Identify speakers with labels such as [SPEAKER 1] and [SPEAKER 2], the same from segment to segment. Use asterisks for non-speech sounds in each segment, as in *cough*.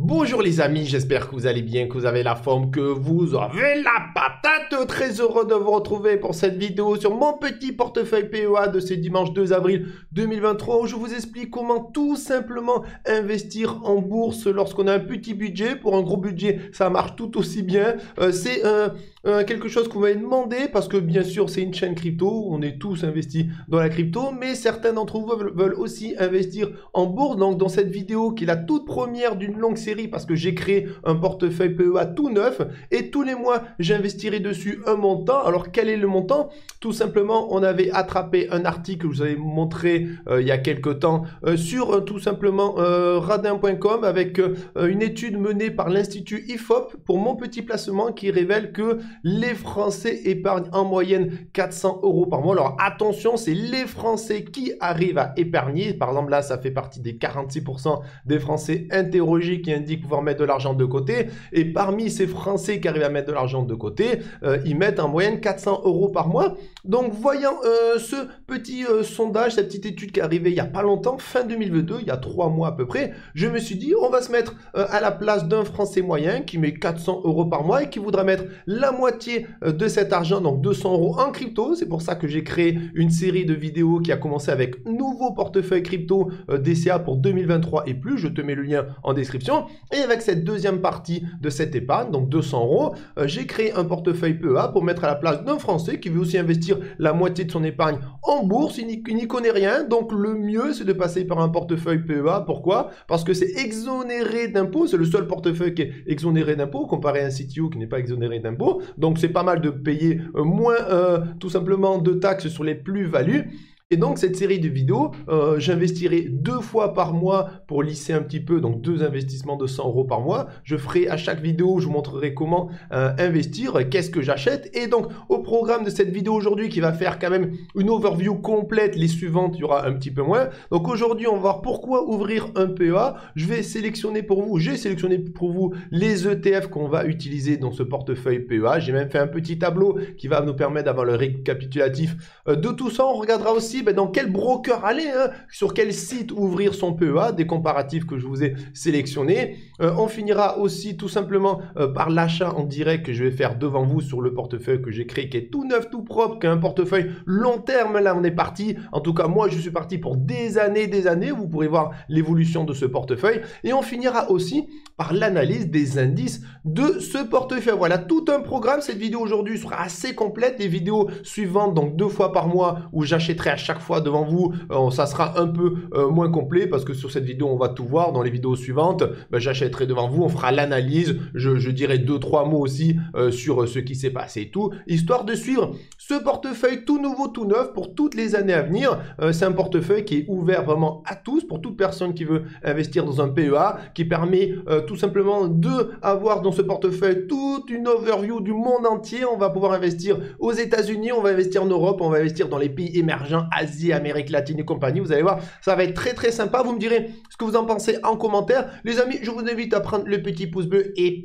[SPEAKER 1] Bonjour les amis, j'espère que vous allez bien, que vous avez la forme, que vous avez la patate. Très heureux de vous retrouver pour cette vidéo sur mon petit portefeuille PEA de ce dimanche 2 avril 2023 où je vous explique comment tout simplement investir en bourse lorsqu'on a un petit budget. Pour un gros budget, ça marche tout aussi bien. Euh, c'est euh, euh, quelque chose que vous m'avez demandé parce que bien sûr c'est une chaîne crypto, on est tous investis dans la crypto, mais certains d'entre vous veulent, aussi investir en bourse. Donc dans cette vidéo qui est la toute première d'une longue série parce que j'ai créé un portefeuille PEA tout neuf et tous les mois j'investirai dessus un montant. Alors quel est le montant? Tout simplement on avait attrapé un article que je vous avais montré euh, il y a quelques temps euh, sur euh, tout simplement radin.com avec une étude menée par l'institut IFOP pour mon petit placement qui révèle que les Français épargnent en moyenne 400 euros par mois. Alors attention, c'est les Français qui arrivent à épargner. Par exemple là, ça fait partie des 46% des Français interrogés qui indiquent pouvoir mettre de l'argent de côté. Et parmi ces Français qui arrivent à mettre de l'argent de côté, euh, ils mettent en moyenne 400 euros par mois. Donc, voyant euh, ce petit euh, sondage, cette petite étude qui est arrivée il n'y a pas longtemps, fin 2022, il y a trois mois à peu près, je me suis dit, on va se mettre à la place d'un Français moyen qui met 400 euros par mois et qui voudra mettre la moitié de cet argent, donc 200 euros en crypto. C'est pour ça que j'ai créé une série de vidéos qui a commencé avec nouveau portefeuille crypto DCA pour 2023 et plus. Je te mets le lien en description. Et avec cette deuxième partie de cette épargne, donc 200 euros, euh, j'ai créé un portefeuille PEA pour mettre à la place d'un Français qui veut aussi investir la moitié de son épargne en bourse. Il n'y connaît rien, donc le mieux c'est de passer par un portefeuille PEA. Pourquoi? Parce que c'est exonéré d'impôts. C'est le seul portefeuille qui est exonéré d'impôts comparé à un CTO qui n'est pas exonéré d'impôts. Donc c'est pas mal de payer euh, moins euh, tout simplement de taxes sur les plus-values. Et donc cette série de vidéos, euh, j'investirai deux fois par mois pour lisser un petit peu, donc deux investissements de 100 euros par mois. Je ferai à chaque vidéo, je vous montrerai comment euh, investir, qu'est-ce que j'achète. Et donc au programme de cette vidéo aujourd'hui qui va faire quand même une overview complète, les suivantes il y aura un petit peu moins. Donc aujourd'hui on va voir pourquoi ouvrir un PEA. Je vais sélectionner pour vous, j'ai sélectionné pour vous les ETF qu'on va utiliser dans ce portefeuille PEA. J'ai même fait un petit tableau qui va nous permettre d'avoir le récapitulatif euh, de tout ça. On regardera aussi ben, dans quel broker aller, hein, sur quel site ouvrir son PEA, des comparatifs que je vous ai sélectionnés. Euh, on finira aussi tout simplement euh, par l'achat en direct que je vais faire devant vous sur le portefeuille que j'ai créé, qui est tout neuf, tout propre, qui est un portefeuille long terme. Là, on est parti. En tout cas, moi, je suis parti pour des années, des années. Vous pourrez voir l'évolution de ce portefeuille. Et on finira aussi par l'analyse des indices de ce portefeuille. Voilà, tout un programme. Cette vidéo aujourd'hui sera assez complète. Les vidéos suivantes, donc deux fois par mois, où j'achèterai à chaque fois devant vous, euh, ça sera un peu euh, moins complet parce que sur cette vidéo, on va tout voir. Dans les vidéos suivantes, ben, j'achèterai devant vous, on fera l'analyse. Je, dirai deux, trois mots aussi euh, sur ce qui s'est passé et tout, histoire de suivre ce portefeuille tout nouveau, tout neuf pour toutes les années à venir. C'est un portefeuille qui est ouvert vraiment à tous, pour toute personne qui veut investir dans un PEA, qui permet tout simplement de avoir dans ce portefeuille toute une overview du monde entier. On va pouvoir investir aux États-Unis, on va investir en Europe, on va investir dans les pays émergents, Asie, Amérique latine et compagnie. Vous allez voir, ça va être très très sympa. Vous me direz ce que vous en pensez en commentaire. Les amis, je vous invite à prendre le petit pouce bleu et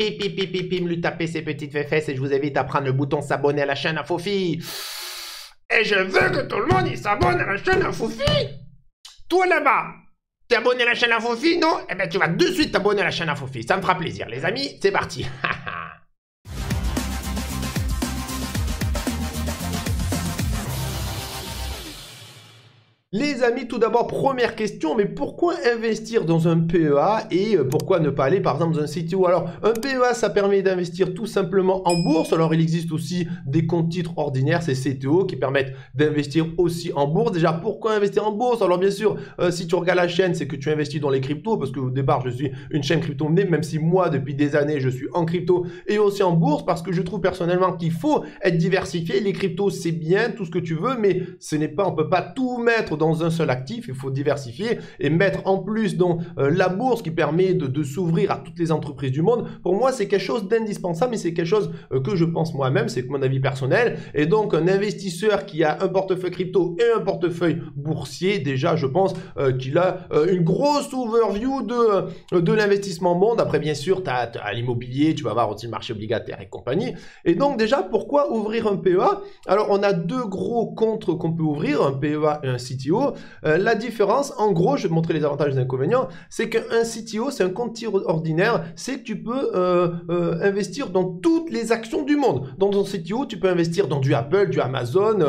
[SPEAKER 1] me lui taper ses petites fesses et je vous invite à prendre le bouton s'abonner à la chaîne à. Et je veux que tout le monde s'abonne à la chaîne à. Toi là-bas, T'es abonné à la chaîne Infofi, non? Eh ben tu vas de suite t'abonner à la chaîne Infofi. Ça me fera plaisir, les amis. C'est parti. *laughs* Les amis, tout d'abord, première question, mais pourquoi investir dans un PEA et euh, pourquoi ne pas aller par exemple dans un CTO Alors, un PEA, ça permet d'investir tout simplement en bourse. Alors, il existe aussi des comptes titres ordinaires, ces CTO, qui permettent d'investir aussi en bourse. Déjà, pourquoi investir en bourse? Alors, bien sûr, euh, si tu regardes la chaîne, c'est que tu investis dans les cryptos, parce qu'au départ, je suis une chaîne crypto monnaie même si moi, depuis des années, je suis en crypto et aussi en bourse, parce que je trouve personnellement qu'il faut être diversifié. Les cryptos, c'est bien, tout ce que tu veux, mais ce n'est pas, on peut pas tout mettre dans dans un seul actif, il faut diversifier et mettre en plus dans euh, la bourse qui permet de, s'ouvrir à toutes les entreprises du monde. Pour moi, c'est quelque chose d'indispensable, mais c'est quelque chose euh, que je pense moi-même, c'est mon avis personnel. Et donc, un investisseur qui a un portefeuille crypto et un portefeuille boursier, déjà, je pense euh, qu'il a une grosse overview de, de l'investissement monde. Après, bien sûr, tu as, l'immobilier, tu vas voir aussi le marché obligataire et compagnie. Et donc, déjà, pourquoi ouvrir un PEA Alors, on a deux gros comptes qu'on peut ouvrir, un PEA et un CTO. Euh, la différence, en gros, je vais te montrer les avantages et les inconvénients, c'est qu'un CTO, c'est un compte ordinaire, c'est que tu peux euh, euh, investir dans toutes les actions du monde. Dans ton CTO, tu peux investir dans du Apple, du Amazon,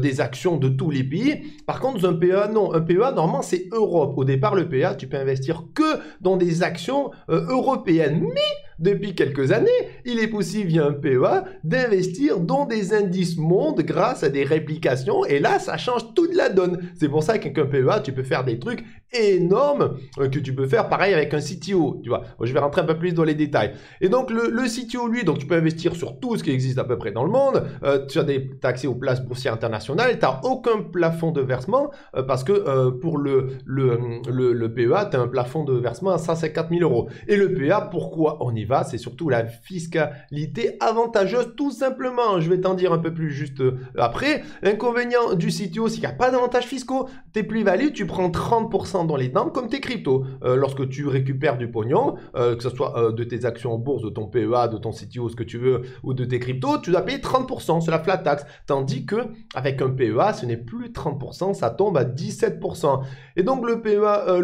[SPEAKER 1] des actions de tous les pays. Par contre, un PEA, non. Un PEA, normalement, c'est Europe. Au départ, le PEA, tu peux investir que dans des actions européennes. Mais depuis quelques années, il est possible via un PEA d'investir dans des indices monde grâce à des réplications et là ça change toute la donne. C'est pour ça qu'avec un PEA tu peux faire des trucs énormes euh, que tu peux faire pareil avec un CTO, tu vois. Je vais rentrer un peu plus dans les détails. Et donc le, CTO lui, tu peux investir sur tout ce qui existe à peu près dans le monde, euh, tu as, des, accès aux places boursières internationales, tu n'as aucun plafond de versement euh, parce que pour le, le, PEA, tu as un plafond de versement à 150 000 euros. Et le PEA, pourquoi on y va, c'est surtout la fiscalité avantageuse, tout simplement. Je vais t'en dire un peu plus juste après. L'inconvénient du CTO, c'est qu'il n'y a pas d'avantages fiscaux. Tes plus-values, tu prends 30% dans les dents comme tes cryptos. Euh, lorsque tu récupères du pognon, euh, que ce soit de tes actions en bourse, de ton PEA, de ton CTO, ce que tu veux, ou de tes cryptos, tu dois payer 30%, c'est la flat tax. Tandis que avec un PEA, ce n'est plus 30%, ça tombe à 17%. Et donc le PEA,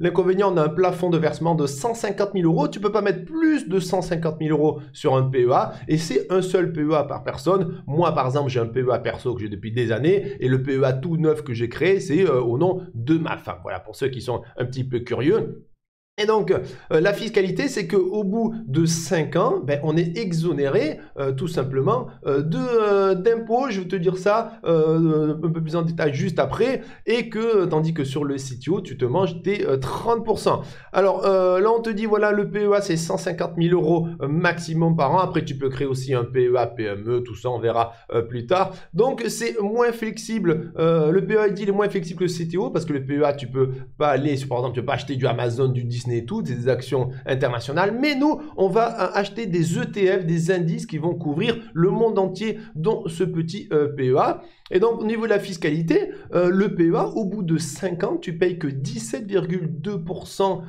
[SPEAKER 1] l'inconvénient, on a un plafond de versement de 150 000 euros. Tu peux pas mettre plus de 150 000 euros sur un PEA et c'est un seul PEA par personne. Moi, par exemple, j'ai un PEA perso que j'ai depuis des années et le PEA tout neuf que j'ai créé, c'est euh, au nom de ma femme. Voilà, pour ceux qui sont un petit peu curieux. Et donc, euh, la fiscalité, c'est qu'au bout de 5 ans, ben, on est exonéré euh, tout simplement euh, d'impôts, je vais te dire ça un peu plus en détail juste après, et que, tandis que sur le CTO, tu te manges tes 30%. Alors là, on te dit, voilà, le PEA, c'est 150 000 euros maximum par an. Après, tu peux créer aussi un PEA, PME, tout ça, on verra plus tard. Donc, c'est moins flexible. le PEA, dit, il est moins flexible que le CTO, parce que le PEA, tu peux pas aller, par exemple, tu peux pas acheter du Amazon, du Disney, et tout, des actions internationales, mais nous, on va euh, acheter des ETF, des indices qui vont couvrir le monde entier dans ce petit euh, PEA. Et donc, au niveau de la fiscalité, euh, le PEA, au bout de 5 ans, tu payes que 17,2%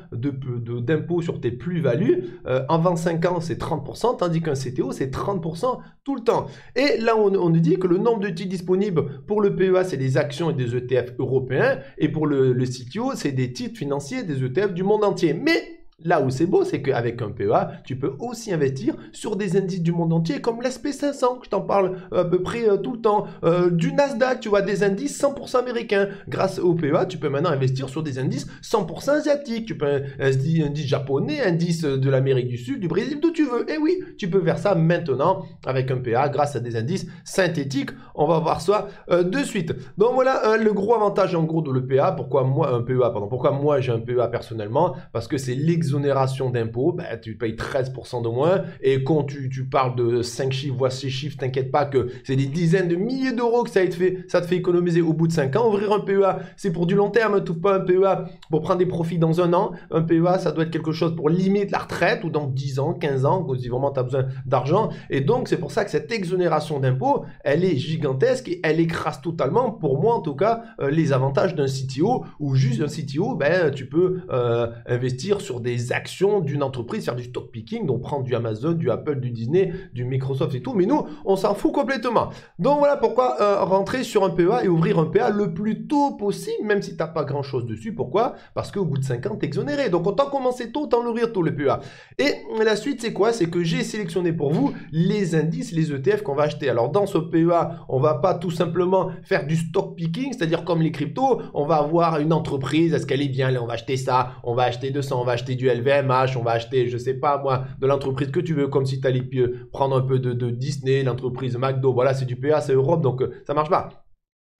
[SPEAKER 1] d'impôts de, sur tes plus-values. en 25 ans, c'est 30%, tandis qu'un CTO, c'est 30% tout le temps. Et là, on, nous dit que le nombre de titres disponibles pour le PEA, c'est des actions et des ETF européens, et pour le, le CTO, c'est des titres financiers, des ETF du monde entier. Mais Là où c'est beau, c'est qu'avec un PEA, tu peux aussi investir sur des indices du monde entier comme l'SP500, que je t'en parle à peu près euh, tout le temps, euh, du Nasdaq, tu vois, des indices 100% américains. Grâce au PEA, tu peux maintenant investir sur des indices 100% asiatiques. Tu peux investir indice japonais, indice de l'Amérique du Sud, du Brésil, d'où tu veux. Et oui, tu peux faire ça maintenant avec un PEA grâce à des indices synthétiques. On va voir ça euh, de suite. Donc voilà le gros avantage en gros de l'EPA. Pourquoi moi, un PEA, pardon, pourquoi moi j'ai un PEA personnellement? Parce que c'est l'exemple exonération d'impôts, ben, tu payes 13% de moins. Et quand tu, parles de 5 chiffres, voire 6 chiffres, t'inquiète pas que c'est des dizaines de milliers d'euros que ça te, fait, ça te fait économiser au bout de 5 ans. Ouvrir un PEA, c'est pour du long terme, tout pas un PEA pour prendre des profits dans un an. Un PEA, ça doit être quelque chose pour limiter la retraite ou dans 10 ans, 15 ans, si vraiment tu as besoin d'argent. Et donc, c'est pour ça que cette exonération d'impôts, elle est gigantesque et elle écrase totalement, pour moi en tout cas, euh, les avantages d'un CTO ou juste un CTO, ben, tu peux euh, investir sur des actions d'une entreprise, faire du stock picking, donc prendre du Amazon, du Apple, du Disney, du Microsoft et tout. Mais nous, on s'en fout complètement. Donc voilà pourquoi euh, rentrer sur un PEA et ouvrir un PEA le plus tôt possible, même si tu n'as pas grand chose dessus. Pourquoi? Parce qu'au bout de 5 ans, tu exonéré. Donc autant commencer tôt, autant l'ouvrir tôt le PEA. Et la suite, c'est quoi? C'est que j'ai sélectionné pour vous les indices, les ETF qu'on va acheter. Alors dans ce PEA, on va pas tout simplement faire du stock picking, c'est-à-dire comme les cryptos, on va avoir une entreprise, est-ce qu'elle est bien, on va acheter ça, on va acheter 200, on va acheter du LVMH, on va acheter, je sais pas moi, de l'entreprise que tu veux, comme si tu allais prendre un peu de, de Disney, l'entreprise McDo, voilà, c'est du PA, c'est Europe, donc euh, ça marche pas.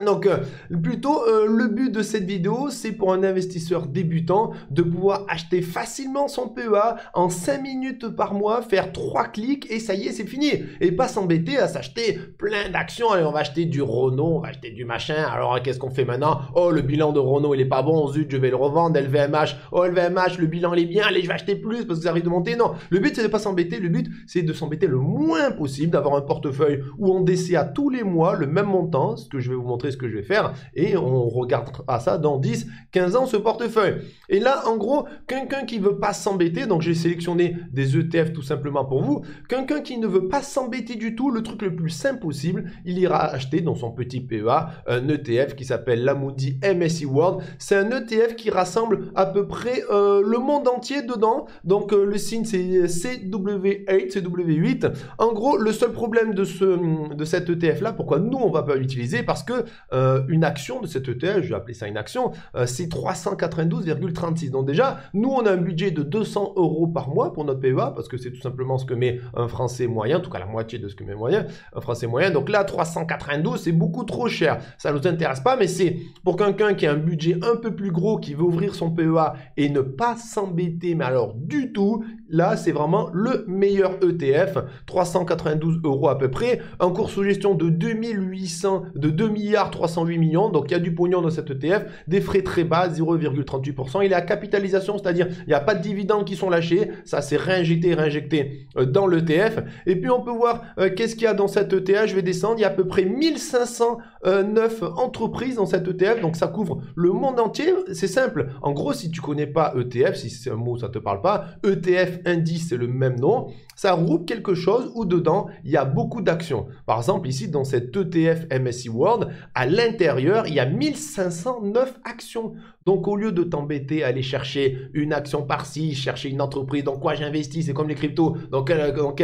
[SPEAKER 1] Donc euh, plutôt euh, le but de cette vidéo c'est pour un investisseur débutant de pouvoir acheter facilement son PEA en 5 minutes par mois, faire 3 clics et ça y est c'est fini. Et pas s'embêter à s'acheter plein d'actions, allez on va acheter du Renault, on va acheter du machin, alors qu'est-ce qu'on fait maintenant? Oh le bilan de Renault il est pas bon, zut je vais le revendre, LVMH, oh LVMH le bilan il est bien, allez je vais acheter plus parce que ça risque de monter. Non, le but c'est de pas s'embêter, le but c'est de s'embêter le moins possible, d'avoir un portefeuille où on décide à tous les mois le même montant, ce que je vais vous montrer ce que je vais faire et on regardera ça dans 10, 15 ans ce portefeuille. Et là, en gros, quelqu'un qui veut pas s'embêter, donc j'ai sélectionné des ETF tout simplement pour vous, quelqu'un qui ne veut pas s'embêter du tout, le truc le plus simple possible, il ira acheter dans son petit PEA un ETF qui s'appelle l'Amundi MSI World. C'est un ETF qui rassemble à peu près euh, le monde entier dedans. Donc euh, le signe c'est CW8, CW8. En gros, le seul problème de, ce, de cet ETF là, pourquoi nous on va pas l'utiliser? Parce que euh, une action de cet ETF, je vais appeler ça une action, c'est 392,36. Donc déjà, nous on a un budget de 200 euros par mois pour notre PEA parce que c'est tout simplement ce que met un Français moyen, en tout cas la moitié de ce que met moyen, un Français moyen. Donc là, 392, c'est beaucoup trop cher. Ça ne nous intéresse pas, mais c'est pour quelqu'un qui a un budget un peu plus gros, qui veut ouvrir son PEA et ne pas s'embêter, mais alors du tout, là, c'est vraiment le meilleur ETF. 392 euros à peu près. Un cours sous gestion de 2800, de 2 milliards 308 millions. Donc il y a du pognon dans cet ETF. Des frais très bas, 0,38%. Il est à capitalisation, c'est-à-dire il n'y a pas de dividendes qui sont lâchés. Ça, c'est réinjecté, réinjecté euh, dans l'ETF. Et puis on peut voir euh, qu'est-ce qu'il y a dans cet ETF. Je vais descendre. Il y a à peu près 1509 entreprises dans cet ETF. Donc ça couvre le monde entier. C'est simple. En gros, si tu connais pas ETF, si c'est un mot, ça te parle pas, ETF indice, c'est le même nom. Ça regroupe quelque chose où dedans, il y a beaucoup d'actions. Par exemple, ici, dans cet ETF MSI World, à l'intérieur, il y a 1509 actions. Donc, au lieu de t'embêter à aller chercher une action par-ci, chercher une entreprise, dans quoi j'investis, c'est comme les cryptos, dans quelle, dans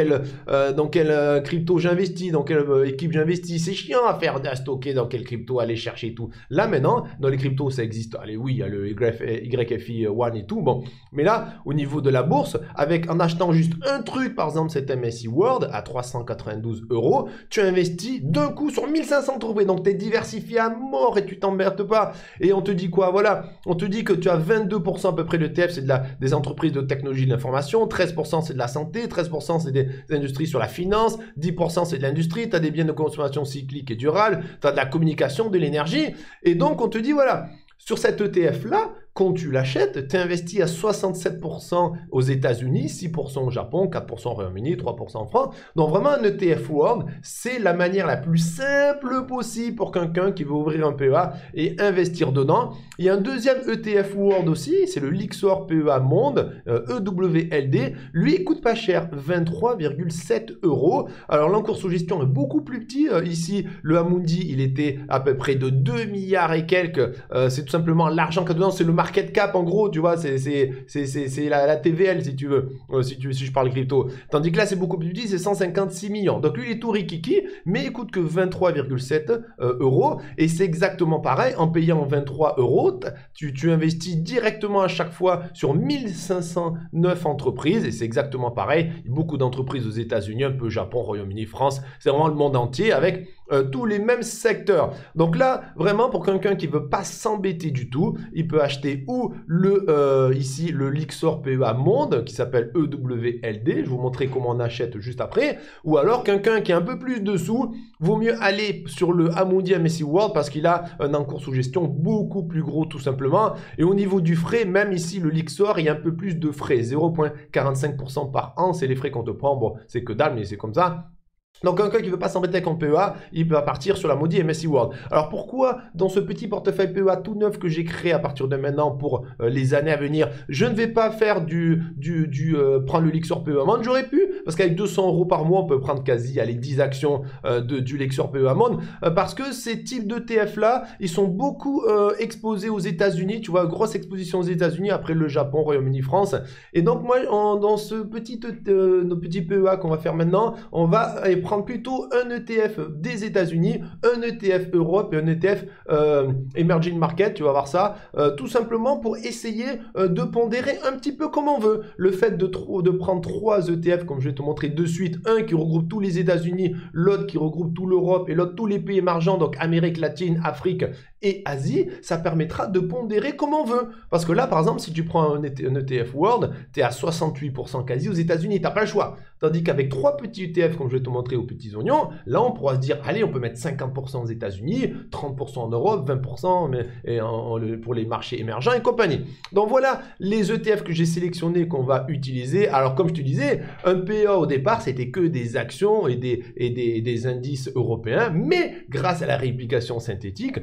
[SPEAKER 1] euh, dans quelle euh, crypto j'investis, dans quelle euh, équipe j'investis, c'est chiant à faire, à stocker dans quelle crypto, aller chercher tout. Là, maintenant, dans les cryptos, ça existe. Allez, oui, il y a le YFI One et tout, bon. Mais là, au niveau de la bourse, avec, en achetant juste un truc, par exemple, cet MSI World à 392 euros, tu investis d'un coup sur 1500 entreprises. Donc, tu es diversifié à mort et tu t'emmerdes pas. Et on te dit quoi? Voilà, on te dit que tu as 22% à peu près de TF, c'est de la, des entreprises de technologie de l'information, 13% c'est de la santé, 13% c'est des, industries sur la finance, 10% c'est de l'industrie, tu as des biens de consommation cyclique et durable, tu as de la communication, de l'énergie. Et donc, on te dit, voilà, sur cet ETF-là, quand tu l'achètes, tu investis à 67% aux États-Unis, 6% au Japon, 4% au Royaume-Uni, 3% en France. Donc vraiment un ETF World, c'est la manière la plus simple possible pour quelqu'un qui veut ouvrir un PEA et investir dedans. Il y a un deuxième ETF World aussi, c'est le Lixor PEA Monde, EWLD. Euh, e Lui, il coûte pas cher, 23,7 euros. Alors l'encours sous gestion est beaucoup plus petit. Euh, ici, le Amundi, il était à peu près de 2 milliards et quelques. Euh, c'est tout simplement l'argent qu'il y a dedans, c'est le marché market cap, en gros, tu vois, c'est la, TVL, si tu veux, euh, si, je parle crypto. Tandis que là, c'est beaucoup plus petit, c'est 156 millions. Donc lui, il est tout rikiki, mais il coûte que 23,7 euh, euros. Et c'est exactement pareil, en payant 23 euros, tu investis directement à chaque fois sur 1509 entreprises, et c'est exactement pareil. Beaucoup d'entreprises aux États-Unis, un peu Japon, Royaume-Uni, France, c'est vraiment le monde entier avec euh, tous les mêmes secteurs. Donc là, vraiment, pour quelqu'un qui veut pas s'embêter du tout, il peut acheter ou le euh, ici le Lixor PEA Monde qui s'appelle EWLD. Je vous montrer comment on achète juste après. Ou alors quelqu'un qui a un peu plus de sous, vaut mieux aller sur le Amundi MSI World parce qu'il a un encours sous gestion beaucoup plus gros tout simplement. Et au niveau du frais, même ici le Lixor, il y a un peu plus de frais, 0,45% par an, c'est les frais qu'on te prend. Bon, c'est que dalle, mais c'est comme ça. Donc quelqu'un qui veut pas s'embêter avec un PEA, il peut partir sur la maudite MSI World. Alors pourquoi dans ce petit portefeuille PEA tout neuf que j'ai créé à partir de maintenant pour euh, les années à venir, je ne vais pas faire du, du, euh, prendre le Lixor PEA Monde J'aurais pu, parce qu'avec 200 euros par mois, on peut prendre quasi les 10 actions euh, de, du Lixor PEA Monde, parce que ces types de TF là, ils sont beaucoup exposés aux États-Unis, tu vois, grosse exposition aux États-Unis après le Japon, Royaume-Uni, France. Et donc moi, dans ce petit, nos petits PEA qu'on va faire maintenant, on va prendre plutôt un ETF des États-Unis, un ETF Europe et un ETF euh, Emerging Market, tu vas voir ça, euh, tout simplement pour essayer euh, de pondérer un petit peu comme on veut. Le fait de, prendre trois ETF, comme je vais te montrer de suite, un qui regroupe tous les États-Unis, l'autre qui regroupe tout l'Europe et l'autre tous les pays émergents, donc Amérique latine, Afrique et Asie, ça permettra de pondérer comme on veut. Parce que là, par exemple, si tu prends un ETF World, tu es à 68% quasi aux États-Unis, tu n'as pas le choix. Tandis qu'avec trois petits ETF, comme je vais te montrer aux petits oignons, là, on pourra se dire, allez, on peut mettre 50% aux États-Unis, 30% en Europe, 20% mais, et pour les marchés émergents et compagnie. Donc voilà les ETF que j'ai sélectionnés qu'on va utiliser. Alors, comme je te disais, un PEA au départ, c'était que des actions et des, indices européens, mais grâce à la réplication synthétique,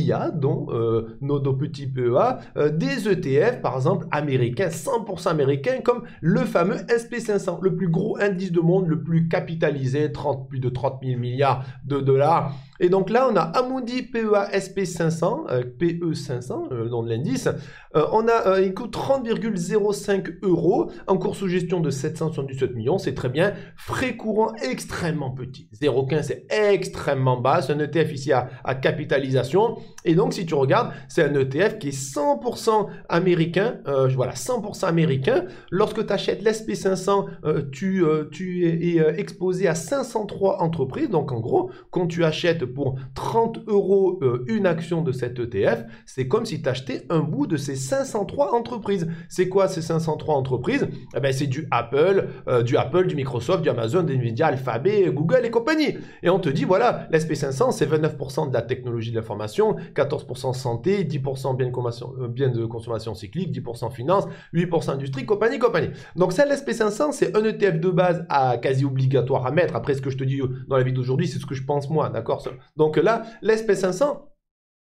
[SPEAKER 1] y a dans euh, nos, petits PEA euh, des ETF, par exemple américains, 100% américains, comme le fameux SP500, le plus gros indice de monde, le plus capitalisé, 30, plus de 30 000 milliards de dollars. Et donc là, on a Amundi PEA SP500, PE500, le nom de l'indice. Euh, on a, il coûte 30,05 euros, en cours sous gestion de 777 millions, c'est très bien. Frais courants extrêmement petits, 0,15 c'est extrêmement bas, c'est un ETF ici à capitalisation. Et donc, si tu regardes, c'est un ETF qui est 100% américain. Euh, voilà, 100% américain. Lorsque tu achètes l'SP500, euh, tu, euh, tu es, exposé à 503 entreprises. Donc, en gros, quand tu achètes pour 30 euros une action de cet ETF, c'est comme si tu achetais un bout de ces 503 entreprises. C'est quoi ces 503 entreprises? Eh ben, C'est du Apple, du Apple, du Microsoft, du Amazon, du Nvidia, Alphabet, Google et compagnie. Et on te dit, voilà, l'SP500, c'est 29% de la technologie de l'information, 14% santé, 10% biens de, consommation, euh, de consommation cyclique, 10% finance, 8% industrie, compagnie, compagnie. Donc ça, l'SP500, c'est un ETF de base à quasi obligatoire à mettre. Après, ce que je te dis dans la vidéo d'aujourd'hui, c'est ce que je pense moi, d'accord Donc là, l'SP500,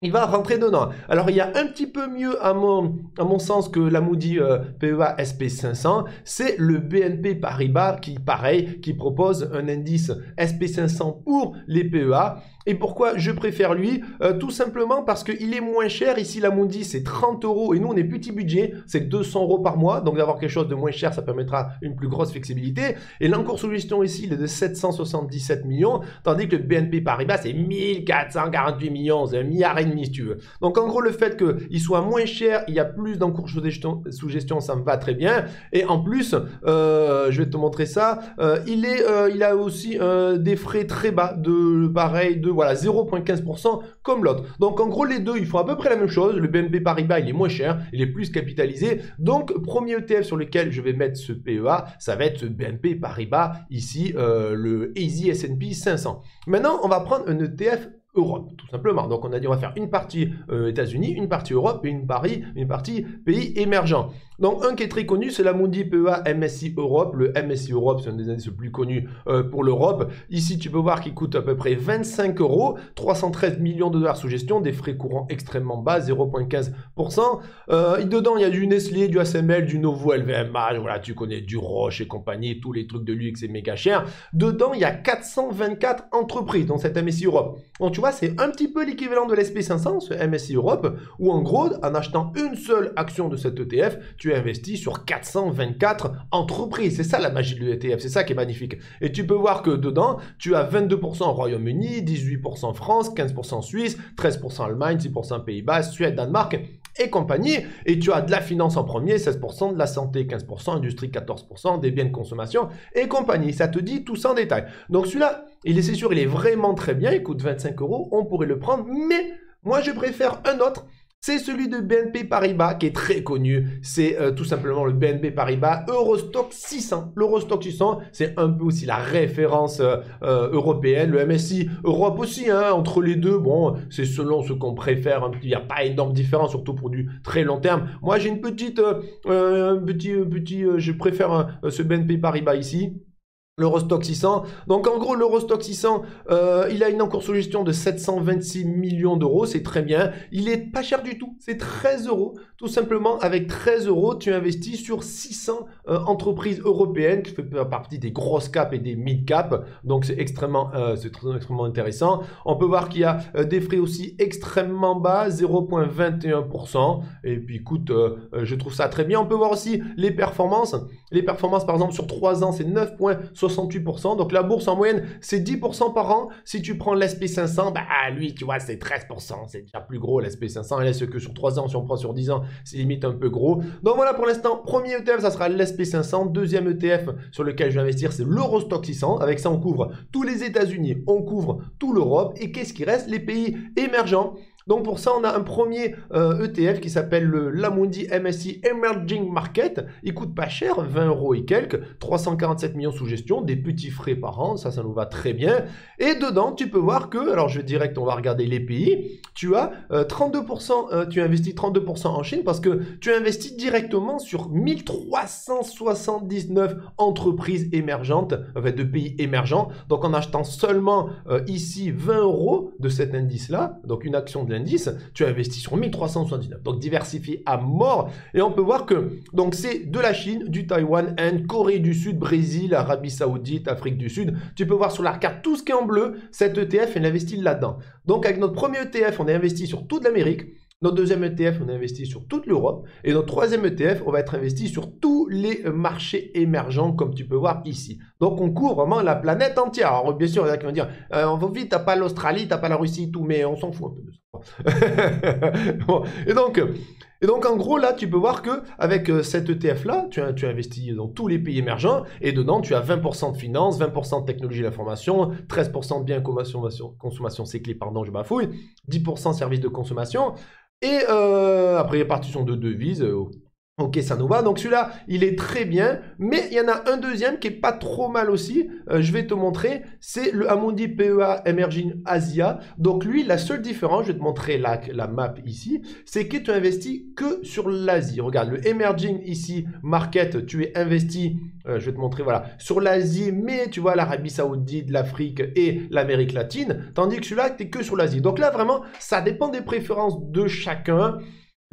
[SPEAKER 1] il va rentrer dedans. Alors, il y a un petit peu mieux, à mon, à mon sens, que la Moody euh, PEA SP500. C'est le BNP Paribas qui, pareil, qui propose un indice SP500 pour les PEA. Et pourquoi je préfère lui euh, Tout simplement parce qu'il est moins cher. Ici, la Mundi, c'est 30 euros. Et nous, on est petit budget. C'est 200 euros par mois. Donc, d'avoir quelque chose de moins cher, ça permettra une plus grosse flexibilité. Et l'encours sous gestion ici, il est de 777 millions. Tandis que le BNP Paribas, c'est 1448 millions. C'est un milliard et demi, si tu veux. Donc, en gros, le fait qu'il soit moins cher, il y a plus d'encours sous gestion, ça me va très bien. Et en plus, euh, je vais te montrer ça. Euh, il, est, il a aussi des frais très bas de pareil, de voilà, 0,15% comme l'autre. Donc en gros, les deux, ils font à peu près la même chose. Le BNP Paribas, il est moins cher, il est plus capitalisé. Donc, premier ETF sur lequel je vais mettre ce PEA, ça va être ce BNP Paribas, ici, euh, le Easy S&P 500. Maintenant, on va prendre un ETF Europe, tout simplement. Donc on a dit on va faire une partie euh, États-Unis, une partie Europe et une, une partie pays émergents. Donc un qui est très connu, c'est la Mundi PEA MSI Europe. Le MSI Europe, c'est un des indices les plus connus euh, pour l'Europe. Ici, tu peux voir qu'il coûte à peu près 25 euros, 313 millions de dollars sous gestion, des frais courants extrêmement bas, 0,15%. Euh, dedans, il y a du Nestlé, du ASML, du Novo LVMH, voilà, tu connais du Roche et compagnie, tous les trucs de luxe, c'est méga cher. Dedans, il y a 424 entreprises dans cette MSI Europe. Donc tu c'est un petit peu l'équivalent de l'SP500, ce MSI Europe, où en gros, en achetant une seule action de cet ETF, tu investis sur 424 entreprises. C'est ça la magie de l'ETF, c'est ça qui est magnifique. Et tu peux voir que dedans, tu as 22% au Royaume-Uni, 18% France, 15% Suisse, 13% Allemagne, 6% Pays-Bas, Suède, Danemark et compagnie. Et tu as de la finance en premier, 16%, de la santé, 15%, industrie, 14%, des biens de consommation et compagnie. Ça te dit tout ça en détail. Donc celui-là, il est, c'est sûr, il est vraiment très bien, il coûte 25 euros, on pourrait le prendre, mais moi je préfère un autre c'est celui de BNP Paribas qui est très connu. C'est euh, tout simplement le BNP Paribas Eurostock 600. L'Eurostock 600, c'est un peu aussi la référence euh, euh, européenne. Le MSI Europe aussi, hein, entre les deux. Bon, c'est selon ce qu'on préfère. Il n'y a pas énorme différence, surtout pour du très long terme. Moi, j'ai une petite, petit, petit, je préfère ce BNP Paribas ici. L'Eurostock 600. Donc en gros, l'Eurostock 600, euh, il a une encours sous gestion de 726 millions d'euros, c'est très bien. Il est pas cher du tout, c'est 13 euros. Tout simplement, avec 13 euros, tu investis sur 600 euh, entreprises européennes qui font partie des grosses caps et des mid caps. Donc c'est extrêmement, euh, extrêmement intéressant. On peut voir qu'il y a des frais aussi extrêmement bas, 0,21%. Et puis écoute, je trouve ça très bien. On peut voir aussi les performances. Les performances, par exemple, sur 3 ans, c'est 9,60 68%. Donc la bourse en moyenne, c'est 10% par an. Si tu prends l'SP500, bah lui, tu vois, c'est 13%. C'est déjà plus gros l'SP500. Et là, ce que sur 3 ans, si on prend sur 10 ans, c'est limite un peu gros. Donc voilà pour l'instant, premier ETF, ça sera l'SP500. Deuxième ETF sur lequel je vais investir, c'est l'Eurostock 600. Avec ça, on couvre tous les États-Unis, on couvre tout l'Europe. Et qu'est-ce qui reste? Les pays émergents. Donc pour ça, on a un premier ETF e qui s'appelle le Lamundi MSI Emerging Market. Il coûte pas cher, 20 euros et quelques, 347 millions sous gestion, des petits frais par an, ça, ça nous va très bien. Et dedans, tu peux voir que, alors je vais direct, on va regarder les pays, tu as 32%, tu investis 32% en Chine parce que tu investis directement sur 1379 entreprises émergentes, enfin de pays émergents. Donc en achetant seulement euh, ici 20 euros de cet indice-là, donc une action de tu investis sur 1379. Donc diversifié à mort. Et on peut voir que donc c'est de la Chine, du Taïwan, Inde, Corée du Sud, Brésil, Arabie Saoudite, Afrique du Sud. Tu peux voir sur la carte tout ce qui est en bleu, cet ETF, il investit là-dedans. Donc avec notre premier ETF, on est investi sur toute l'Amérique. Notre deuxième ETF, on a investi sur toute l'Europe. Et notre troisième ETF, on va être investi sur tous les marchés émergents, comme tu peux voir ici. Donc, on couvre vraiment la planète entière. Alors, bien sûr, il y en a qui vont dire, euh, on va vite, t'as pas l'Australie, t'as pas la Russie, tout, mais on s'en fout un peu de ça. *laughs* Et donc, et donc, en gros, là, tu peux voir que avec euh, cet ETF-là, tu, tu investis dans tous les pays émergents et dedans, tu as 20% de finances, 20% de technologie de l'information, 13% de biens consommation, consommation c'est clé, pardon, je bafouille, 10% services de consommation, et euh, après, répartition de devises. Ok, ça nous va. Donc celui-là, il est très bien. Mais il y en a un deuxième qui est pas trop mal aussi. Euh, je vais te montrer. C'est le Amundi PEA Emerging Asia. Donc lui, la seule différence, je vais te montrer la, la map ici, c'est que tu investis que sur l'Asie. Regarde, le Emerging ici, Market, tu es investi euh, je vais te montrer, voilà, sur l'Asie, mais tu vois l'Arabie Saoudite, l'Afrique et l'Amérique latine, tandis que celui-là, tu que sur l'Asie. Donc là, vraiment, ça dépend des préférences de chacun.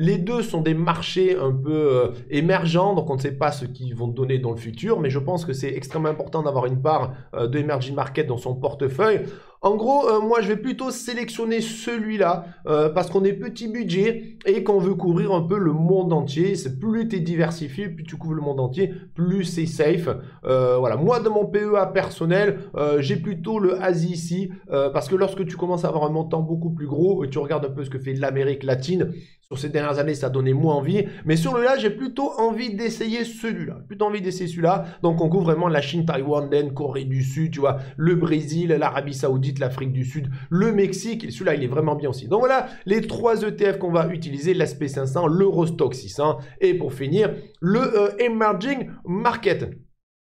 [SPEAKER 1] Les deux sont des marchés un peu euh, émergents, donc on ne sait pas ce qu'ils vont donner dans le futur, mais je pense que c'est extrêmement important d'avoir une part euh, de market dans son portefeuille. En gros, euh, moi, je vais plutôt sélectionner celui-là euh, parce qu'on est petit budget et qu'on veut couvrir un peu le monde entier. C'est plus tu es diversifié, plus tu couvres le monde entier, plus c'est safe. Voilà, moi, de mon PEA personnel, j'ai plutôt le Asie ici parce que lorsque tu commences à avoir un montant beaucoup plus gros et tu regardes un peu ce que fait l'Amérique latine, sur ces dernières années, ça donnait moins envie. Mais sur le là, j'ai plutôt envie d'essayer celui-là. Plutôt envie d'essayer celui-là. Donc, on couvre vraiment la Chine, Taïwan, Corée du Sud, tu vois, le Brésil, l'Arabie Saoudite l'Afrique du Sud, le Mexique. Et celui-là, il est vraiment bien aussi. Donc voilà les trois ETF qu'on va utiliser, l'SP500, l'Eurostock 600 et pour finir, le euh, Emerging Market.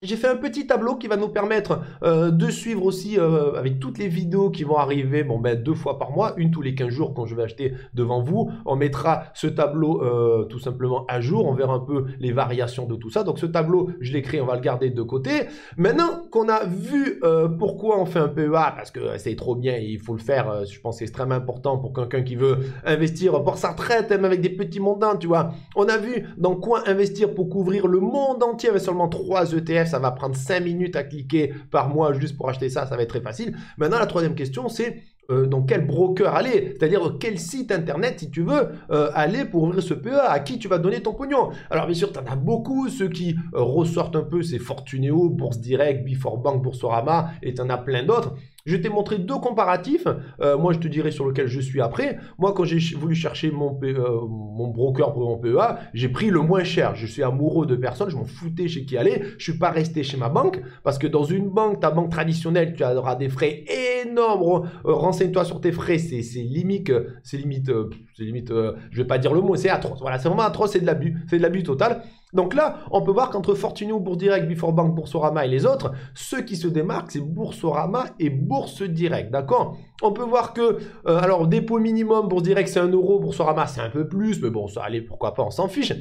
[SPEAKER 1] J'ai fait un petit tableau qui va nous permettre euh, de suivre aussi euh, avec toutes les vidéos qui vont arriver bon, ben, deux fois par mois, une tous les 15 jours quand je vais acheter devant vous. On mettra ce tableau euh, tout simplement à jour, on verra un peu les variations de tout ça. Donc ce tableau, je l'ai créé, on va le garder de côté. Maintenant qu'on a vu pourquoi on fait un PEA, parce que c'est trop bien et il faut le faire, je pense que c'est extrêmement important pour quelqu'un qui veut investir pour sa retraite, même avec des petits montants, tu vois. On a vu dans quoi investir pour couvrir le monde entier avec seulement 3 ETF ça va prendre 5 minutes à cliquer par mois juste pour acheter ça, ça va être très facile. Maintenant, la troisième question, c'est euh, dans quel broker aller, c'est-à-dire quel site internet, si tu veux, euh, aller pour ouvrir ce PEA, à qui tu vas donner ton pognon? Alors bien sûr, tu en as beaucoup, ceux qui euh, ressortent un peu, c'est Fortuneo, Bourse Direct, Before Bank, Boursorama, et tu en as plein d'autres. Je t'ai montré deux comparatifs. Euh, moi, je te dirai sur lequel je suis après. Moi, quand j'ai voulu chercher mon, euh, mon broker pour mon PEA, j'ai pris le moins cher. Je suis amoureux de personne. Je m'en foutais chez qui aller. Je suis pas resté chez ma banque parce que dans une banque, ta banque traditionnelle, tu auras des frais énormes. Euh, renseigne-toi sur tes frais. C'est limite, c'est limite, c'est limite. je vais pas dire le mot. C'est atroce. Voilà, c'est vraiment atroce. C'est de l'abus. C'est de l'abus total. Donc là, on peut voir qu'entre Fortunio, Bourse Direct, Before Bank, Boursorama et les autres, ceux qui se démarquent, c'est Boursorama et Bourse Direct, d'accord? On peut voir que, euh, alors, dépôt minimum, Bourse Direct, c'est 1 euro, Boursorama, c'est un peu plus, mais bon, ça, allez, pourquoi pas, on s'en fiche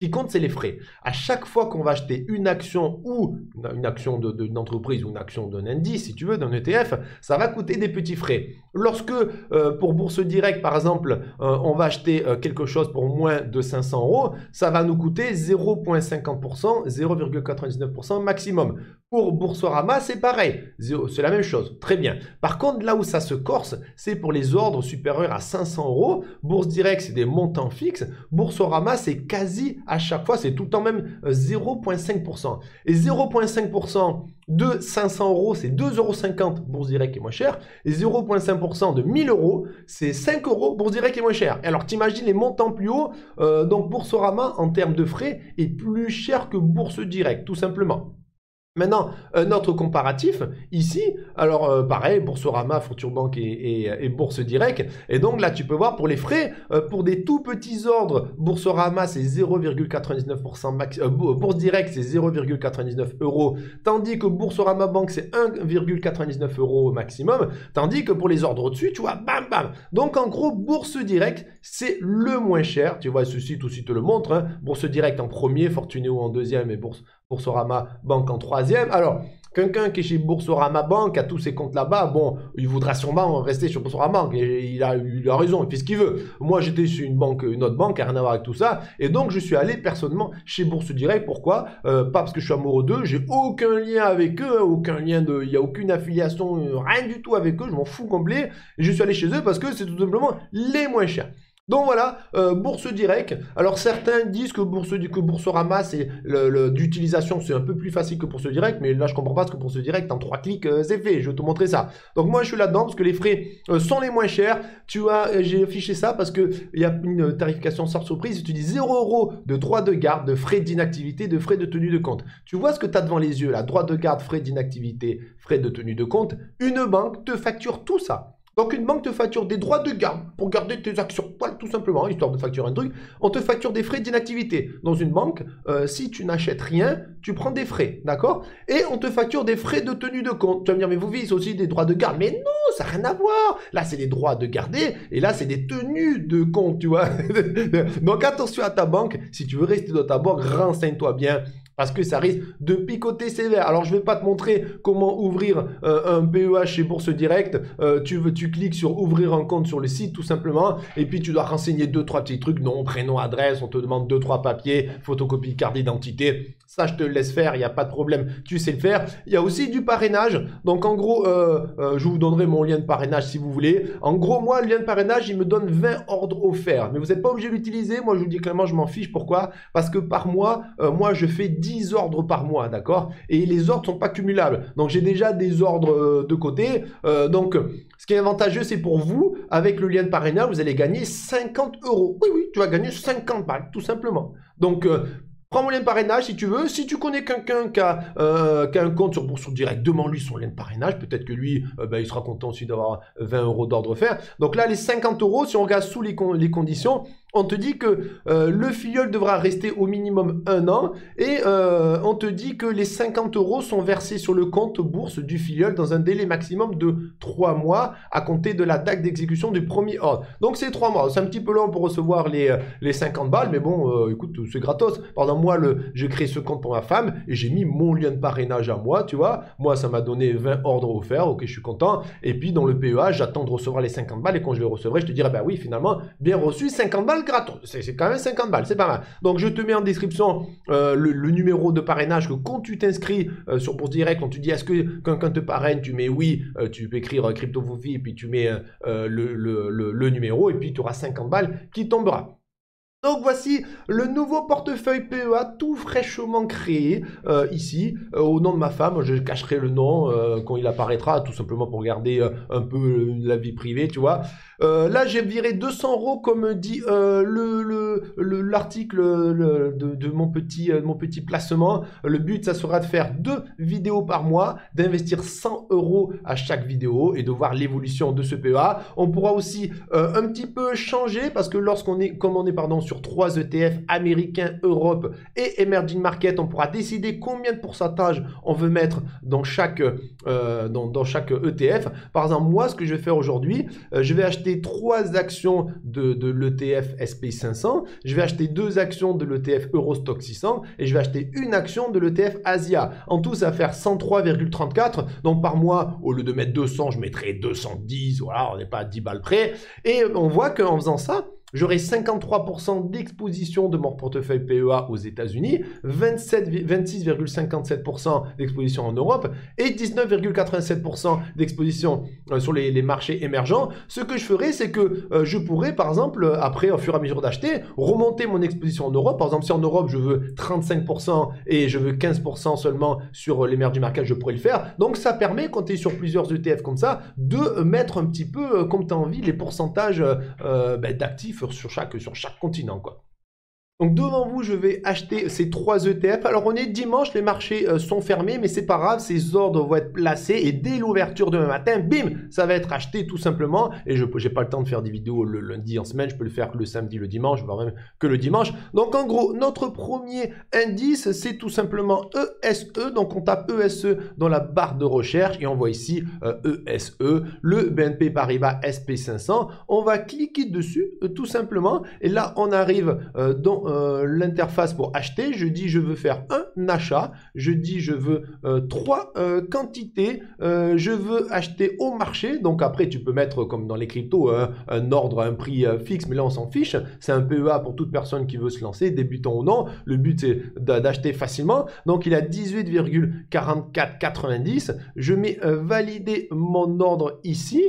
[SPEAKER 1] qui compte, c'est les frais. À chaque fois qu'on va acheter une action ou une action d'une entreprise ou une action d'un indice, si tu veux, d'un ETF, ça va coûter des petits frais. Lorsque, euh, pour Bourse Direct, par exemple, euh, on va acheter euh, quelque chose pour moins de 500 euros, ça va nous coûter 0,50%, 0,99% maximum. Pour Boursorama, c'est pareil. C'est la même chose. Très bien. Par contre, là où ça se corse, c'est pour les ordres supérieurs à 500 euros. Bourse Direct, c'est des montants fixes. Boursorama, c'est quasi à chaque fois, c'est tout le temps même 0,5%. Et 0,5% de 500 euros, c'est 2,50 euros. Bourse Direct est moins cher. Et 0,5% de 1000 euros, c'est 5 euros. Bourse Direct est moins cher. Alors, t'imagines les montants plus hauts. Euh, donc, Boursorama, en termes de frais, est plus cher que Bourse Direct, tout simplement. Maintenant, un autre comparatif, ici, alors euh, pareil, Boursorama, Future Bank et, Bourse Direct. Et donc là, tu peux voir pour les frais, euh, pour des tout petits ordres, Boursorama, c'est 0,99% max, euh, Bourse Direct, c'est 0,99 euros, tandis que Boursorama Bank, c'est 1,99 euros maximum, tandis que pour les ordres au-dessus, tu vois, bam, bam. Donc en gros, Bourse Direct, c'est le moins cher. Tu vois, ce site aussi te le montre. Hein. Bourse Direct en premier, Fortunéo en deuxième et Bourse Boursorama Banque en troisième. Alors, quelqu'un qui est chez Boursorama Banque a tous ses comptes là-bas, bon, il voudra sûrement rester sur Boursorama Banque. Et il a, il a raison, il fait ce qu'il veut. Moi, j'étais sur une banque, une autre banque, rien à voir avec tout ça. Et donc, je suis allé personnellement chez Bourse Direct. Pourquoi? Euh, Pas parce que je suis amoureux d'eux, j'ai aucun lien avec eux, aucun lien de, il n'y a aucune affiliation, rien du tout avec eux, je m'en fous complet. Et je suis allé chez eux parce que c'est tout simplement les moins chers. Donc voilà, euh, Bourse Direct. Alors certains disent que Bourse, que Boursorama, c'est d'utilisation, c'est un peu plus facile que Bourse Direct, mais là je comprends pas ce que Bourse Direct, en trois clics, euh, c'est fait. Je vais te montrer ça. Donc moi je suis là-dedans parce que les frais euh, sont les moins chers. Tu vois, j'ai affiché ça parce que il y a une tarification sans surprise. Tu dis 0 euros de droit de garde, de frais d'inactivité, de frais de tenue de compte. Tu vois ce que tu as devant les yeux là, droit de garde, frais d'inactivité, frais de tenue de compte. Une banque te facture tout ça. Donc une banque te facture des droits de garde pour garder tes actions, voilà, tout simplement, histoire de facturer un truc. On te facture des frais d'inactivité. Dans une banque, euh, si tu n'achètes rien, tu prends des frais, d'accord? Et on te facture des frais de tenue de compte. Tu vas me dire, mais vous visez aussi des droits de garde? Mais non, ça n'a rien à voir. Là, c'est des droits de garder et là, c'est des tenues de compte, tu vois. *laughs* Donc attention à ta banque. Si tu veux rester dans ta banque, renseigne-toi bien parce que ça risque de picoter sévère. Alors je ne vais pas te montrer comment ouvrir euh, un PEH chez Bourse Direct. Euh, tu, veux, tu cliques sur ouvrir un compte sur le site tout simplement. Et puis tu dois renseigner deux, trois petits trucs. Nom, prénom, adresse. On te demande deux, trois papiers. Photocopie carte d'identité. Ça, je te laisse faire, il n'y a pas de problème, tu sais le faire. Il y a aussi du parrainage. Donc, en gros, euh, je vous donnerai mon lien de parrainage si vous voulez. En gros, moi, le lien de parrainage, il me donne 20 ordres offerts. Mais vous n'êtes pas obligé de l'utiliser. Moi, je vous dis clairement, je m'en fiche. Pourquoi? Parce que par mois, moi, je fais 10 10 ordres par mois, d'accord? Et les ordres sont pas cumulables. Donc j'ai déjà des ordres euh, de côté. Euh, donc ce qui est avantageux, c'est pour vous, avec le lien de parrainage, vous allez gagner 50 euros. Oui, oui, tu vas gagner 50 balles, tout simplement. Donc euh, Prends mon lien de parrainage si tu veux. Si tu connais quelqu'un qui, a, un compte sur Bourse Direct, demande-lui son lien de parrainage. Peut-être que lui, ben, il sera content aussi d'avoir 20 euros d'ordre offert. Donc là, les 50 euros, si on regarde sous les conditions, on te dit que euh, le filleul devra rester au minimum un an et euh, on te dit que les 50 euros sont versés sur le compte bourse du filleul dans un délai maximum de 3 mois à compter de la date d'exécution du premier ordre. Donc c'est 3 mois. C'est un petit peu long pour recevoir les, euh, les 50 balles, mais bon, écoute, c'est gratos. Pendant moi, le, j'ai créé ce compte pour ma femme et j'ai mis mon lien de parrainage à moi, tu vois. Moi, ça m'a donné 20 ordres offerts, ok, je suis content. Et puis dans le PEA, j'attends de recevoir les 50 balles et quand je les recevrai, je te dirai, bah oui, finalement, bien reçu, 50 balles C'est quand même 50 balles, c'est pas mal. Donc je te mets en description euh, le, numéro de parrainage que quand tu t'inscris euh, sur Bourse Direct, quand tu dis est-ce que quelqu'un te parraine, tu mets oui, euh, tu peux écrire crypto et puis tu mets le, numéro et puis tu auras 50 balles qui tombera. Donc voici le nouveau portefeuille PEA tout fraîchement créé ici au nom de ma femme. Je cacherai le nom quand il apparaîtra, tout simplement pour garder un peu la vie privée, tu vois. Là, j'ai viré 200 euros comme dit le l'article de, mon petit placement. Le but, ça sera de faire deux vidéos par mois, d'investir 100 euros à chaque vidéo et de voir l'évolution de ce PEA. On pourra aussi un petit peu changer parce que lorsqu'on est comme on est sur trois ETF américains, Europe et Emerging Market. On pourra décider combien de pourcentage on veut mettre dans chaque, euh, dans, chaque ETF. Par exemple, moi, ce que je vais faire aujourd'hui, euh, je vais acheter trois actions de, de l'ETF SP500, je vais acheter deux actions de l'ETF Eurostock 600 et je vais acheter une action de l'ETF Asia. En tout, ça va faire 103,34. Donc par mois, au lieu de mettre 200, je mettrai 210. Voilà, on n'est pas à 10 balles près. Et on voit qu'en faisant ça, J'aurai 53% d'exposition de mon portefeuille PEA aux États-Unis, 26,57% d'exposition en Europe et 19,87% d'exposition euh, sur les, marchés émergents. Ce que je ferai, c'est que euh, je pourrais, par exemple, après, au fur et à mesure d'acheter, remonter mon exposition en Europe. Par exemple, si en Europe, je veux 35% et je veux 15% seulement sur les du market, je pourrais le faire. Donc, ça permet, quand tu es sur plusieurs ETF comme ça, de mettre un petit peu, euh, comme tu as envie, les pourcentages ben, d'actifs sur chaque, sur chaque continent. Quoi. Donc devant vous, je vais acheter ces trois ETF. Alors on est dimanche, les marchés euh, sont fermés, mais c'est pas grave, ces ordres vont être placés et dès l'ouverture demain matin, bim, ça va être acheté tout simplement. Et je n'ai pas le temps de faire des vidéos le lundi en semaine, je peux le faire le samedi, le dimanche, voire même que le dimanche. Donc en gros, notre premier indice, c'est tout simplement ESE. E. Donc on tape ESE dans la barre de recherche et on voit ici ESE, euh, e, le BNP Paribas SP500. On va cliquer dessus euh, tout simplement et là on arrive dans euh, l'interface pour acheter. Je dis je veux faire un achat. Je dis je veux euh, trois euh, quantités. je veux acheter au marché. Donc après tu peux mettre comme dans les cryptos un ordre, un prix fixe, mais là on s'en fiche. C'est un PEA pour toute personne qui veut se lancer, débutant ou non. Le but c'est d'acheter facilement. Donc il a 18,4490. Je mets valider mon ordre ici.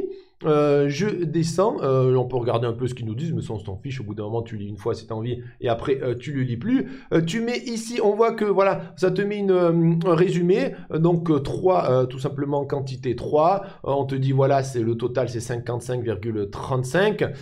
[SPEAKER 1] Euh, je descends, euh, on peut regarder un peu ce qu'ils nous disent, mais ça on s'en fiche, au bout d'un moment tu lis une fois si tu envie, et après euh, tu le lis plus. tu mets ici, on voit que voilà, ça te met une, un résumé, donc 3, tout simplement quantité 3, on te dit voilà, c'est le total c'est 55,35,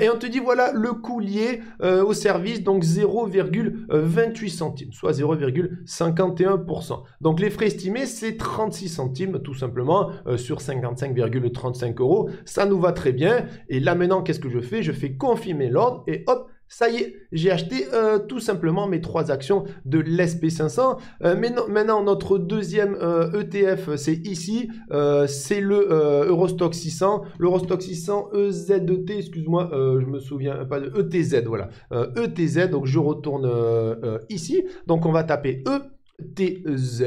[SPEAKER 1] et on te dit voilà le coût lié au service, donc 0,28 centimes, soit 0,51%. Donc les frais estimés c'est 36 centimes tout simplement sur 55,35 euros ça nous va très bien. Et là maintenant, qu'est-ce que je fais? Je fais confirmer l'ordre et hop, ça y est, j'ai acheté euh, tout simplement mes trois actions de l'SP500. Euh, maintenant, notre deuxième ETF, euh, e c'est ici. c'est le Eurostock 600. L'Eurostock 600 EZT, excuse-moi, je me souviens pas de ETZ, voilà. ETZ, donc je retourne ici. Donc on va taper ETZ.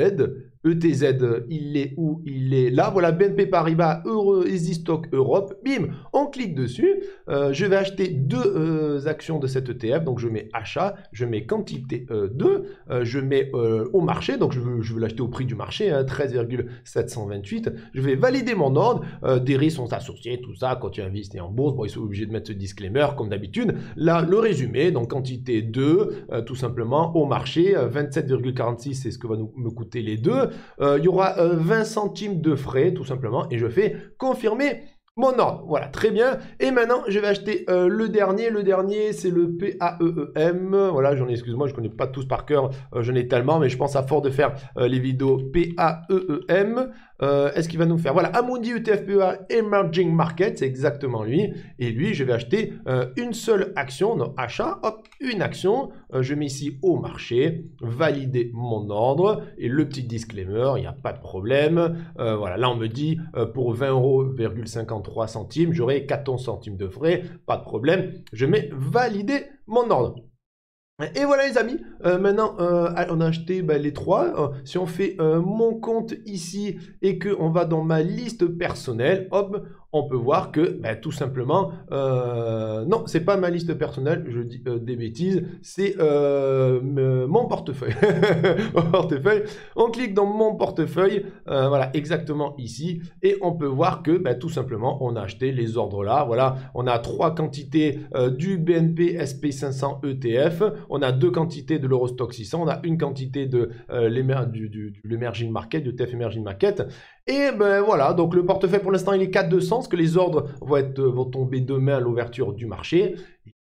[SPEAKER 1] ETZ, il est où Il est là. Voilà, BNP Paribas, Euro, Stock Europe. Bim, on clique dessus. Euh, je vais acheter deux euh, actions de cette ETF. Donc, je mets achat, je mets quantité 2, euh, je mets au marché. Donc, je veux, l'acheter au prix du marché, 13,728. Hein, je vais valider mon ordre. des risques sont associés, tout ça. Quand tu investis en bourse, bon, ils sont obligés de mettre ce disclaimer, comme d'habitude. Là, le résumé. Donc, quantité 2, tout simplement, au marché. 27,46, c'est ce que va me coûter les deux. Euh, il y aura 20 euh, centimes de frais, tout simplement, et je fais confirmer mon ordre. Voilà, très bien. Et maintenant, je vais acheter euh, le dernier. Le dernier, c'est le PAEEM. Voilà, j'en ai, excuse-moi, je ne connais pas tous par cœur, j'en ai tellement, mais je pense à fort de faire les vidéos PAEEM. Euh, est-ce qu'il va nous faire? Voilà, Amundi UTFPEA Emerging Market, c'est exactement lui. Et lui, je vais acheter euh, une seule action, non, achat, hop, une action. Euh, je mets ici au marché, valider mon ordre. Et le petit disclaimer, il n'y a pas de problème. voilà, là, on me dit pour 20 euros, centimes, j'aurai 14 centimes de frais, pas de problème. Je mets valider mon ordre. Et voilà les amis, euh, maintenant euh, on a acheté bah, les trois. Euh, si on fait mon compte ici et qu'on va dans ma liste personnelle, hop, on peut voir que ben, tout simplement, non, c'est pas ma liste personnelle, je dis des bêtises, c'est *laughs* mon portefeuille. On clique dans mon portefeuille, voilà, exactement ici, et on peut voir que ben, tout simplement, on a acheté les ordres là. Voilà, on a trois quantités du BNP SP500 ETF, on a deux quantités de l'Eurostock 600, on a une quantité de l'Emerging Market, du TF Emerging Market, et ben voilà, donc le portefeuille pour l'instant il est 4,200, parce que les ordres être, vont tomber demain à l'ouverture du marché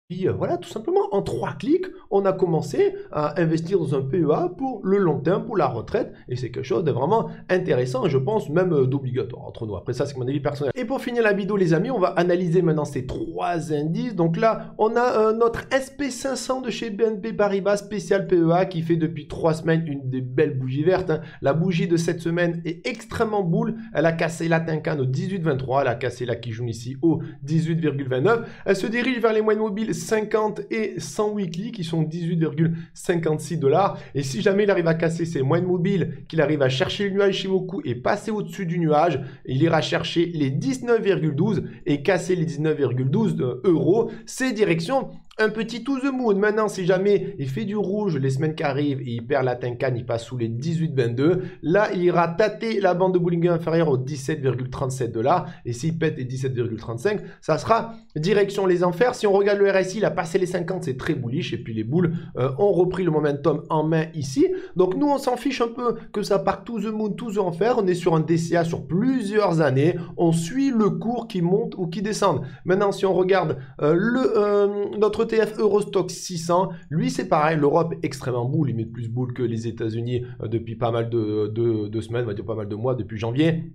[SPEAKER 1] puis euh, voilà, tout simplement, en trois clics, on a commencé à investir dans un PEA pour le long terme, pour la retraite, et c'est quelque chose de vraiment intéressant, je pense même euh, d'obligatoire entre nous. Après ça, c'est mon avis personnel. Et pour finir la vidéo, les amis, on va analyser maintenant ces trois indices. Donc là, on a euh, notre SP500 de chez BNP Paribas spécial PEA qui fait depuis trois semaines une des belles bougies vertes. Hein. La bougie de cette semaine est extrêmement boule. Elle a cassé la Tincan au 18,23, elle a cassé la Kijun ici au 18,29. Elle se dirige vers les moyennes mobiles 50 et 100 weekly qui sont 18,56 dollars. Et si jamais il arrive à casser ses moyennes mobiles, qu'il arrive à chercher le nuage Shimoku et passer au-dessus du nuage, il ira chercher les 19,12 et casser les 19,12 euros. C'est direction un petit to the moon. Maintenant, si jamais il fait du rouge les semaines qui arrivent et il perd la Tenkan, il passe sous les 18,22. Là, il ira tâter la bande de Bollinger inférieure aux 17,37 dollars. Et s'il pète les 17,35, ça sera direction les enfers. Si on regarde le RSI, il a passé les 50, c'est très bullish. Et puis les boules euh, ont repris le momentum en main ici. Donc nous, on s'en fiche un peu que ça parte to the moon, to the enfer. On est sur un DCA sur plusieurs années. On suit le cours qui monte ou qui descend. Maintenant, si on regarde euh, le, euh, notre ETF Eurostock 600, lui c'est pareil, l'Europe extrêmement boule, limite plus boule que les États-Unis euh, depuis pas mal de, de semaines, on va dire pas mal de mois, depuis janvier.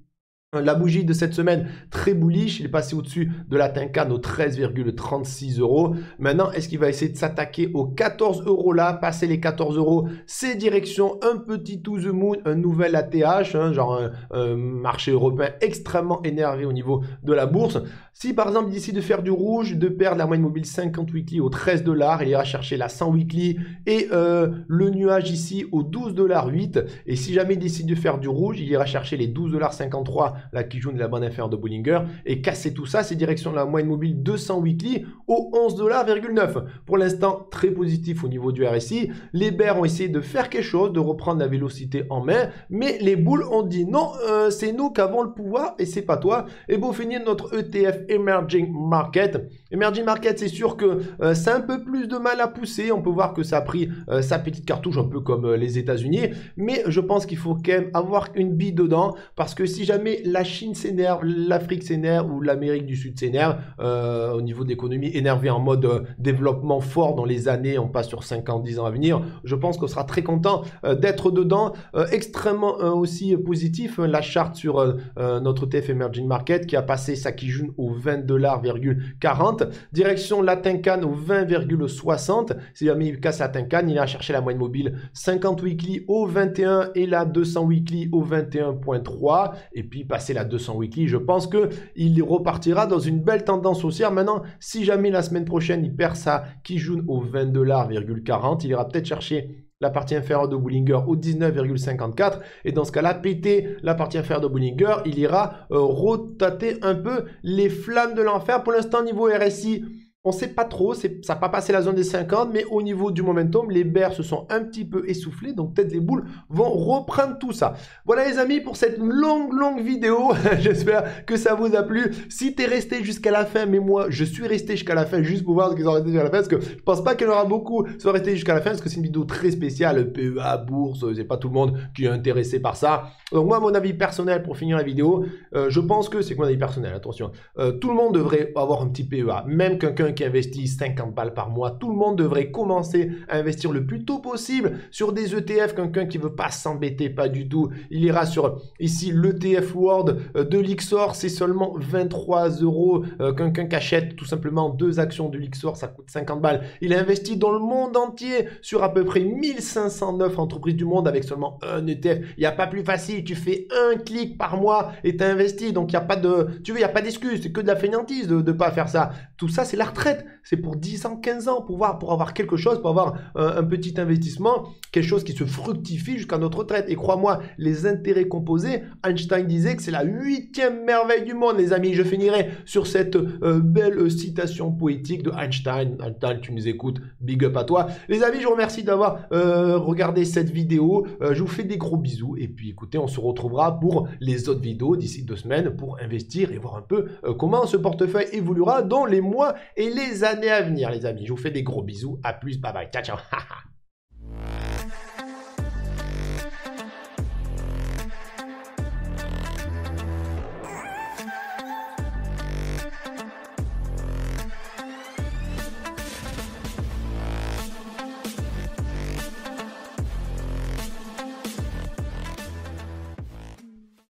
[SPEAKER 1] La bougie de cette semaine, très bullish, il est passé au-dessus de la Tincan aux 13,36 euros. Maintenant, est-ce qu'il va essayer de s'attaquer aux 14 euros là, passer les 14 euros C'est direction un petit to the moon, un nouvel ATH, hein, genre un, marché européen extrêmement énervé au niveau de la bourse. Si par exemple il décide de faire du rouge, de perdre la moyenne mobile 50 weekly aux 13 dollars, il ira chercher la 100 weekly et euh, le nuage ici aux 12 dollars 8. Et si jamais il décide de faire du rouge, il ira chercher les 12 dollars 53 la Kijun de la bonne affaire de Bollinger, et casser tout ça, c'est direction de la moyenne mobile 200 weekly au 11,9$. Pour l'instant, très positif au niveau du RSI. Les bears ont essayé de faire quelque chose, de reprendre la vélocité en main, mais les boules ont dit non, euh, c'est nous qui avons le pouvoir et c'est pas toi. Et pour finir, notre ETF Emerging Market. Emerging Market, c'est sûr que euh, c'est un peu plus de mal à pousser. On peut voir que ça a pris euh, sa petite cartouche, un peu comme les États-Unis, mais je pense qu'il faut quand même avoir une bille dedans parce que si jamais la Chine s'énerve, l'Afrique s'énerve ou l'Amérique du Sud s'énerve euh, au niveau de l'économie, énervé en mode euh, développement fort dans les années, on passe sur 5 ans, 10 ans à venir. Je pense qu'on sera très content euh, d'être dedans. extrêmement aussi positif, la charte sur notre TF Emerging Market qui a passé sa Kijun au 20 dollars,40. Direction la Tenkan au 20,60. Si jamais il casse la Tenkan, il a cherché la moyenne mobile 50 weekly au 21 et la 200 weekly au 21.3. Et puis passer la 200 weekly, je pense que il repartira dans une belle tendance haussière. Maintenant, si jamais la semaine prochaine, il perd sa Kijun au 20$,40, il ira peut-être chercher la partie inférieure de Bollinger au 19,54 et dans ce cas-là péter la partie inférieure de Bollinger il ira euh, rotater un peu les flammes de l'enfer. Pour l'instant niveau RSI on sait pas trop, ça n'a pas passé la zone des 50, mais au niveau du momentum, les bears se sont un petit peu essoufflés, donc peut-être les boules vont reprendre tout ça. Voilà les amis pour cette longue, longue vidéo. *laughs* J'espère que ça vous a plu. Si tu es resté jusqu'à la fin, mais moi, je suis resté jusqu'à la fin juste pour voir ce qu'ils ont resté jusqu'à la fin, parce que je pense pas qu'il y en aura beaucoup qui sont restés jusqu'à la fin, parce que c'est une vidéo très spéciale, PEA, bourse, c'est pas tout le monde qui est intéressé par ça. Donc moi, mon avis personnel pour finir la vidéo, euh, je pense que c'est mon avis personnel, attention, euh, tout le monde devrait avoir un petit PEA, même quelqu'un qui investit 50 balles par mois, tout le monde devrait commencer à investir le plus tôt possible sur des ETF. Quelqu'un qui veut pas s'embêter, pas du tout. Il ira sur ici l'ETF World euh, de l'Ixor, c'est seulement 23 euros. Euh, quelqu'un qui achète tout simplement deux actions de l'Ixor, ça coûte 50 balles. Il a investi dans le monde entier sur à peu près 1509 entreprises du monde avec seulement un ETF. Il n'y a pas plus facile. Tu fais un clic par mois et tu investi. Donc il n'y a pas de, tu veux, il n'y a pas d'excuse. C'est que de la fainéantise de ne pas faire ça. Tout ça, c'est la c'est pour 10 ans, 15 ans, pour, voir, pour avoir quelque chose, pour avoir un, petit investissement, quelque chose qui se fructifie jusqu'à notre retraite. Et crois-moi, les intérêts composés, Einstein disait que c'est la huitième merveille du monde, les amis. Je finirai sur cette euh, belle citation poétique de Einstein. Einstein, tu nous écoutes, big up à toi. Les amis, je vous remercie d'avoir euh, regardé cette vidéo. Euh, je vous fais des gros bisous. Et puis écoutez, on se retrouvera pour les autres vidéos d'ici deux semaines pour investir et voir un peu comment ce portefeuille évoluera dans les mois et les années à venir, les amis. Je vous fais des gros bisous. À plus. Bye bye. Ciao, ciao. *laughs*